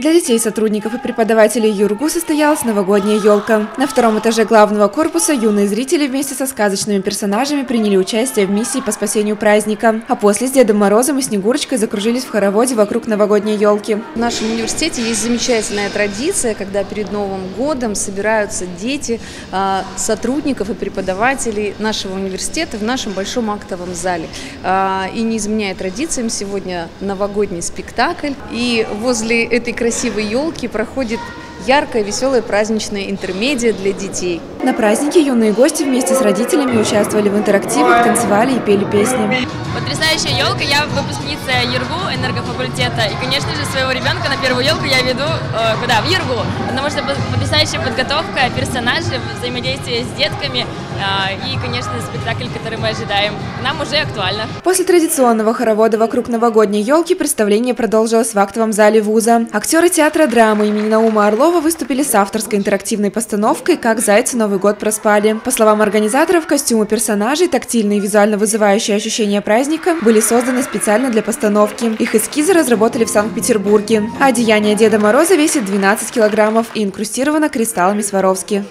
Для детей, сотрудников и преподавателей ЮРГУ состоялась новогодняя елка. На втором этаже главного корпуса юные зрители вместе со сказочными персонажами приняли участие в миссии по спасению праздника. А после с Дедом Морозом и Снегурочкой закружились в хороводе вокруг новогодней елки. В нашем университете есть замечательная традиция, когда перед Новым годом собираются дети, а, сотрудников и преподавателей нашего университета в нашем большом актовом зале. А, и не изменяя традициям, сегодня новогодний спектакль. И возле этой красивой красивой елки проходит яркая, веселая праздничная интермедия для детей. На празднике юные гости вместе с родителями участвовали в интерактивах, танцевали и пели песни. Потрясающая елка. Я выпускница ЮРГУ энергофакультета. И, конечно же, своего ребенка на первую елку я веду э, куда? В ЮРГУ. Потому что потрясающая подготовка персонажей, взаимодействие с детками э, и, конечно, спектакль, который мы ожидаем, нам уже актуально. После традиционного хоровода вокруг новогодней елки представление продолжилось в актовом зале вуза. Актеры театра драмы имени Наума Орлова выступили с авторской интерактивной постановкой «Как зайцы Новый год проспали». По словам организаторов, костюмы персонажей, тактильные и визуально вызывающие ощущения праздника были созданы специально для постановки. Их эскизы разработали в Санкт-Петербурге. Одеяние Деда Мороза весит 12 килограммов и инкрустировано кристаллами Сваровски.